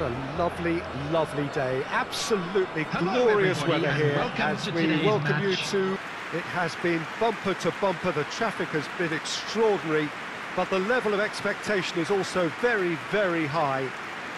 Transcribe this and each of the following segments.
What a lovely, lovely day. Absolutely Hello, glorious everybody, weather here welcome as we welcome you to... It has been bumper to bumper, the traffic has been extraordinary, but the level of expectation is also very, very high.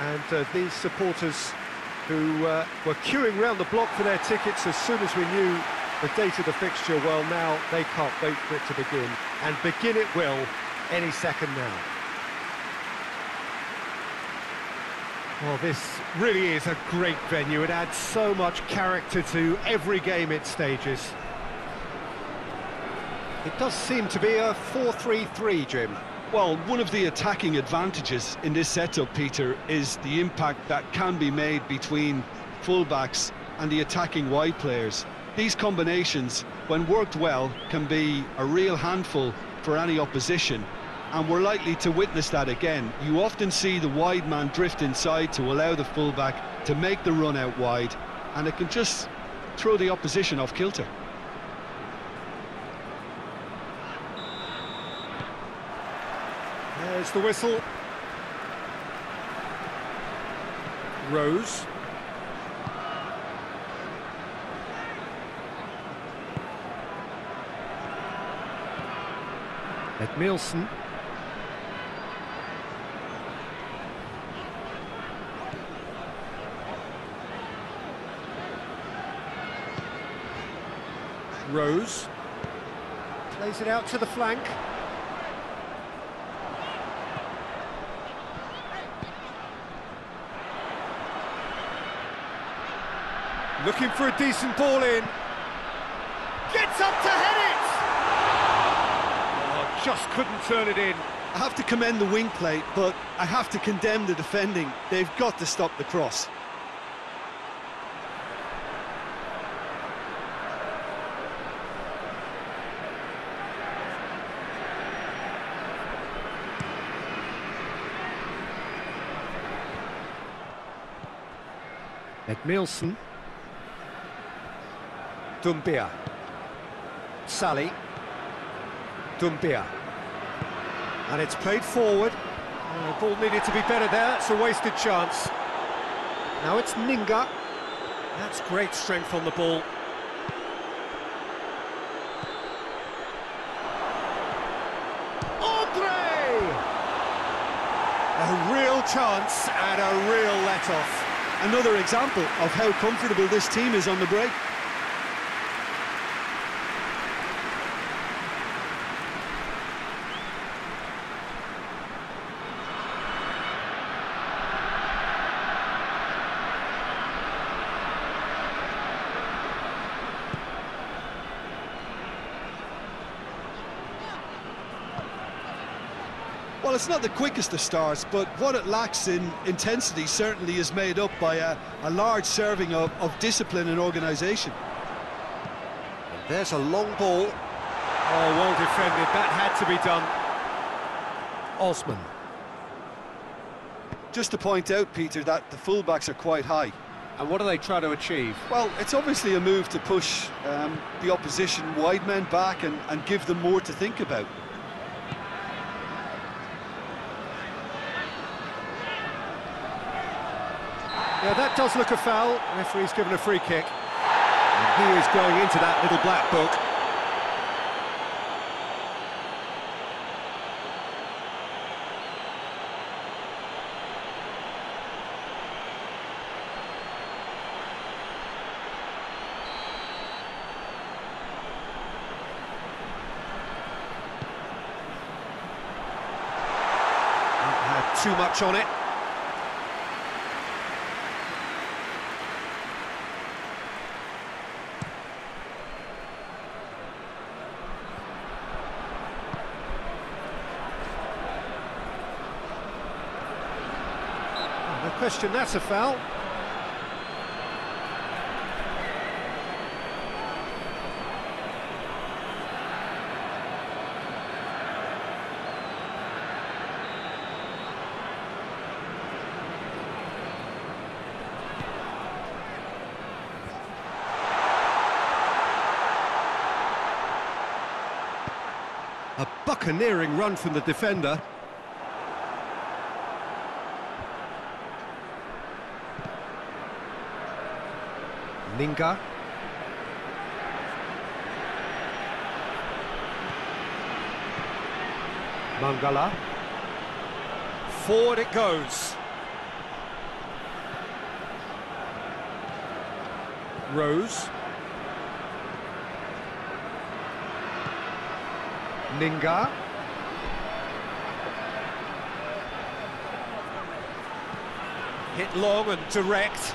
And uh, these supporters who uh, were queuing round the block for their tickets as soon as we knew the date of the fixture, well, now they can't wait for it to begin. And begin it will any second now. Well, this really is a great venue. It adds so much character to every game it stages. It does seem to be a 4-3-3, Jim. Well, one of the attacking advantages in this setup, Peter, is the impact that can be made between fullbacks and the attacking wide players. These combinations, when worked well, can be a real handful for any opposition, and we're likely to witness that again. You often see the wide man drift inside to allow the fullback to make the run out wide, and it can just throw the opposition off kilter. There's the whistle. Rose. Edmilson. Rose. Plays it out to the flank. Looking for a decent ball in. Gets up to head it! Oh, just couldn't turn it in. I have to commend the wing play, but I have to condemn the defending. They've got to stop the cross. Edmilson. Dumbia. Sally. Dumbia. And it's played forward. Oh, ball needed to be better there, that's a wasted chance. Now it's Ninga. That's great strength on the ball. Andre! A real chance and a real let-off. Another example of how comfortable this team is on the break. Well, it's not the quickest of starts, but what it lacks in intensity certainly is made up by a, a large serving of, of discipline and organisation. There's a long ball. Oh, well defended. That had to be done. Osman. Just to point out, Peter, that the fullbacks are quite high. And what do they try to achieve? Well, it's obviously a move to push um, the opposition wide men back and, and give them more to think about. Yeah, that does look a foul. Referee's given a free kick. And he is going into that little black book. Too much on it. No question, that's a foul. A buccaneering run from the defender. Ninga. Mangala. Forward it goes. Rose. Ninga. Hit long and direct.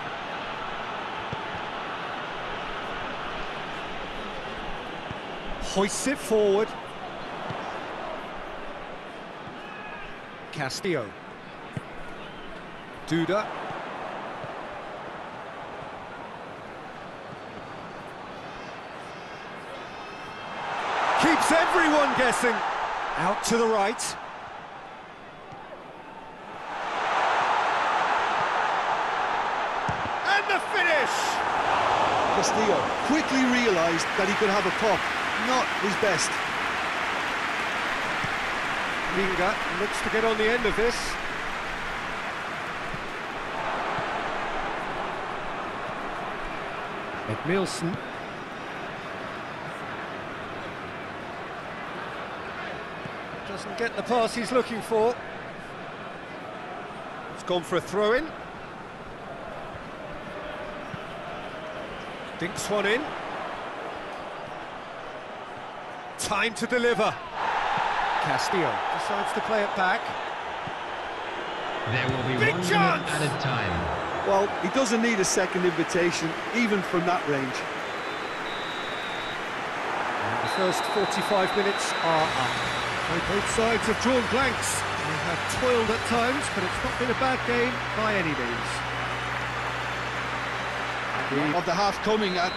Hoists it forward. Castillo. Duda. Keeps everyone guessing. Out to the right. And the finish! Castillo quickly realised that he could have a pop, not his best. Ninga looks to get on the end of this. Edmilson. Doesn't get the pass he's looking for. It's gone for a throw-in. Dinks one in. Time to deliver. Castillo decides to play it back. There will be Big one chance! minute added time. Well, he doesn't need a second invitation, even from that range. And the first 45 minutes are up. So both sides have drawn blanks. They have toiled at times, but it's not been a bad game by any means. Of the half coming at,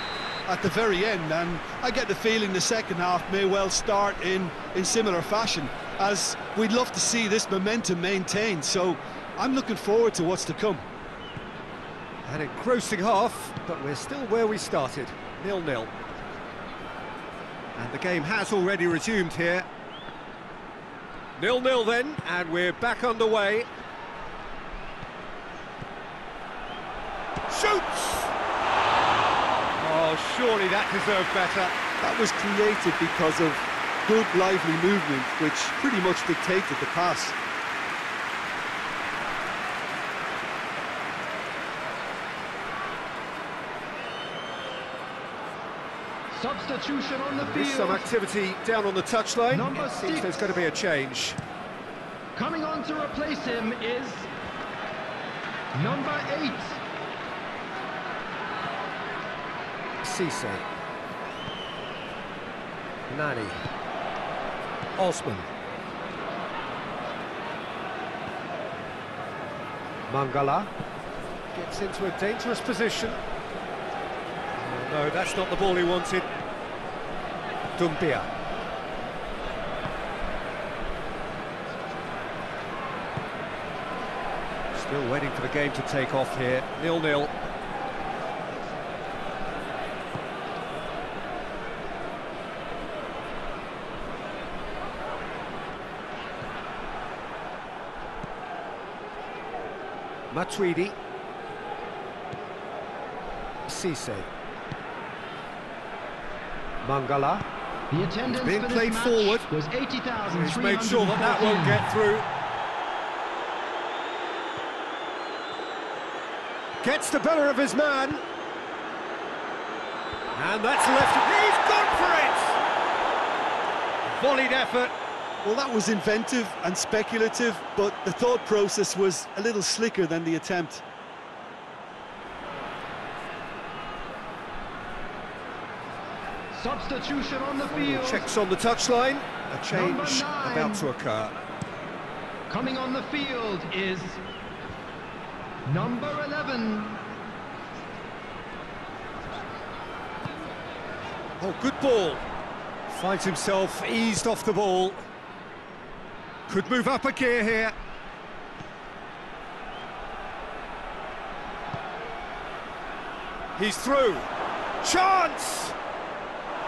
at the very end, and I get the feeling the second half may well start in, in similar fashion, as we'd love to see this momentum maintained, so I'm looking forward to what's to come. An engrossing half, but we're still where we started, nil-nil. And the game has already resumed here. Nil-nil then, and we're back underway. Shoots! Surely that deserved better. That was created because of good, lively movement, which pretty much dictated the pass. Substitution on the There's some activity down on the touchline. Number It six. there's going to be a change. Coming on to replace him is number eight. Cisse. Nani. Osman. Mangala. Gets into a dangerous position. Oh, no, that's not the ball he wanted. Dumbia. Still waiting for the game to take off here. Nil-nil. Matuidi. Cisse. Mangala. The attendance being played forward. was 80,314. He's made sure that that won't get through. Gets the better of his man. And that's left. He's gone for it! Volleyed effort. Well, that was inventive and speculative, but the thought process was a little slicker than the attempt. Substitution on the field. Checks on the touchline. A change about to occur. Coming on the field is number 11. Oh, good ball. Finds himself eased off the ball. Could move up a gear here. He's through. Chance!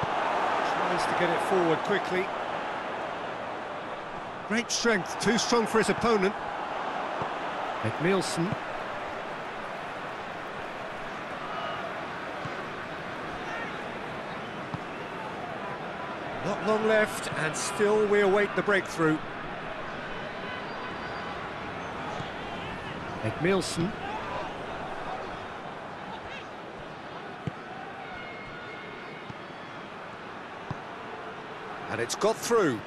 Tries to get it forward quickly. Great strength, too strong for his opponent. McNielsen. Not long left, and still we await the breakthrough. Edmilson. And it's got through.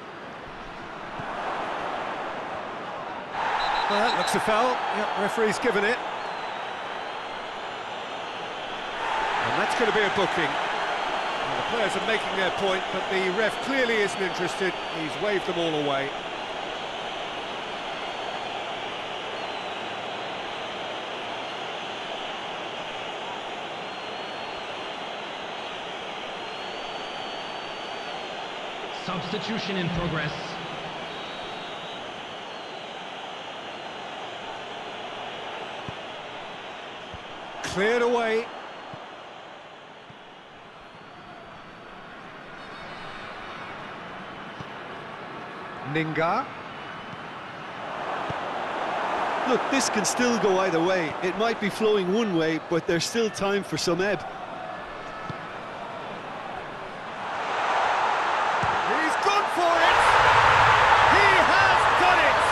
Well, that looks a foul. Yep, referee's given it. And that's going to be a booking. The players are making their point, but the ref clearly isn't interested. He's waved them all away. Substitution in progress. Cleared away. Ninga. Look, this can still go either way. It might be flowing one way, but there's still time for some ebb. He's gone for it! He has done it!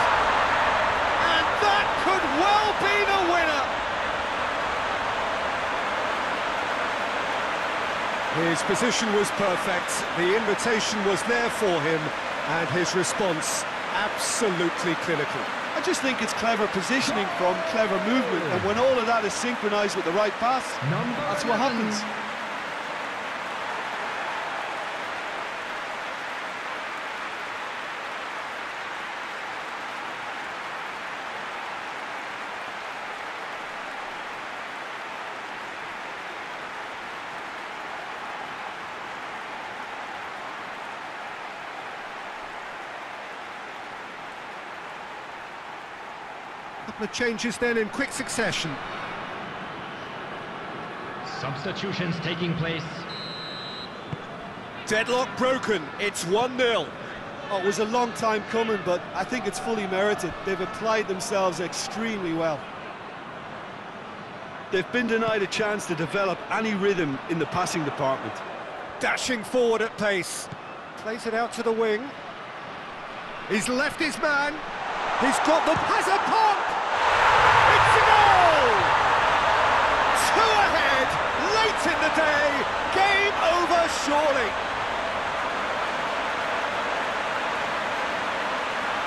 And that could well be the winner! His position was perfect, the invitation was there for him, and his response absolutely clinical. I just think it's clever positioning from clever movement, and when all of that is synchronised with the right pass, Number that's what 11. happens. Couple of changes then in quick succession. Substitutions taking place. Deadlock broken, it's 1-0. Oh, it was a long time coming, but I think it's fully merited. They've applied themselves extremely well. They've been denied a chance to develop any rhythm in the passing department. Dashing forward at pace. Plays it out to the wing. He's left his man. He's got the has a pop. It's a goal. Two ahead, late in the day. Game over, surely.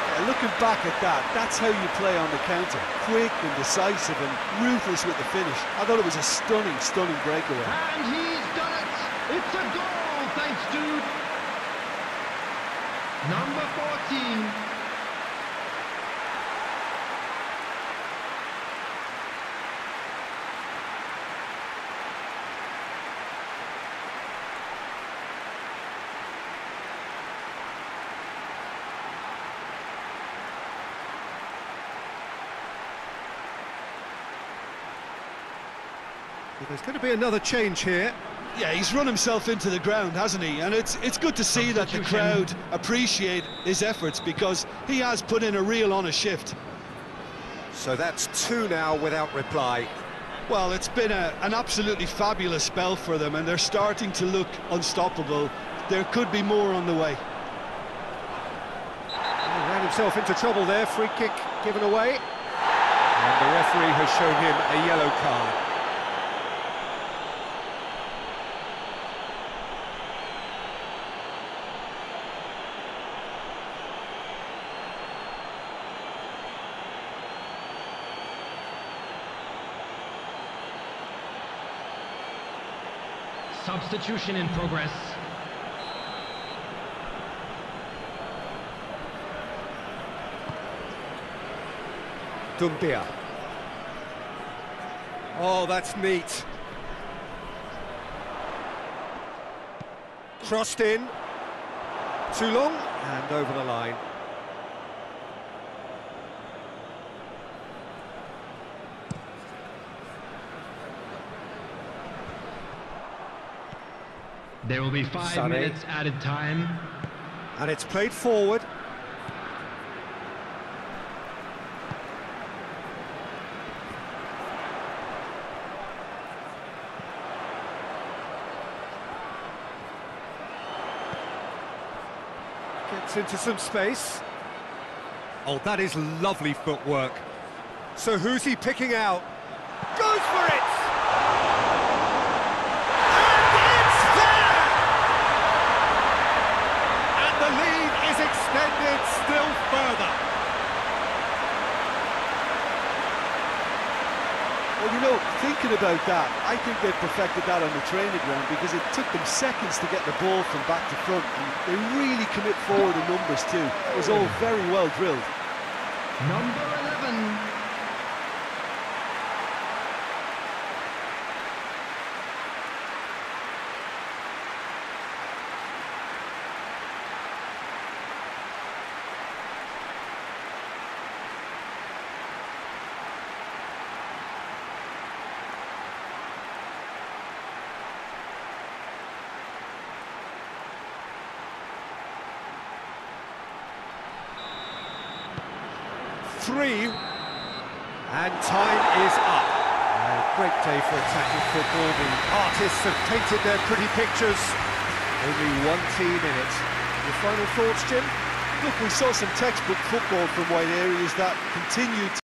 Yeah, looking back at that, that's how you play on the counter. Quick and decisive and ruthless with the finish. I thought it was a stunning, stunning breakaway. And he's done it! It's a goal, thanks to number 14. Well, there's going to be another change here. Yeah, he's run himself into the ground, hasn't he? And it's it's good to see that the crowd appreciate his efforts because he has put in a real honest shift. So that's two now without reply. Well, it's been a, an absolutely fabulous spell for them, and they're starting to look unstoppable. There could be more on the way. He ran himself into trouble there. Free kick given away. And the referee has shown him a yellow card. Substitution in progress. Dumbia. Oh, that's neat. Crossed in. Too long and over the line. There will be five minutes added time. And it's played forward. Gets into some space. Oh, that is lovely footwork. So who's he picking out? Goes for it! And it's there! And the lead is extended still further. Well, you know, thinking about that, I think they've perfected that on the training ground because it took them seconds to get the ball from back to front. And they really commit forward in numbers too. It was all very well drilled. Number 11. Three. And time is up. A great day for attacking football. The artists have painted their pretty pictures. Only one team in it. Your final thoughts, Jim? Look, we saw some textbook football from White areas that continued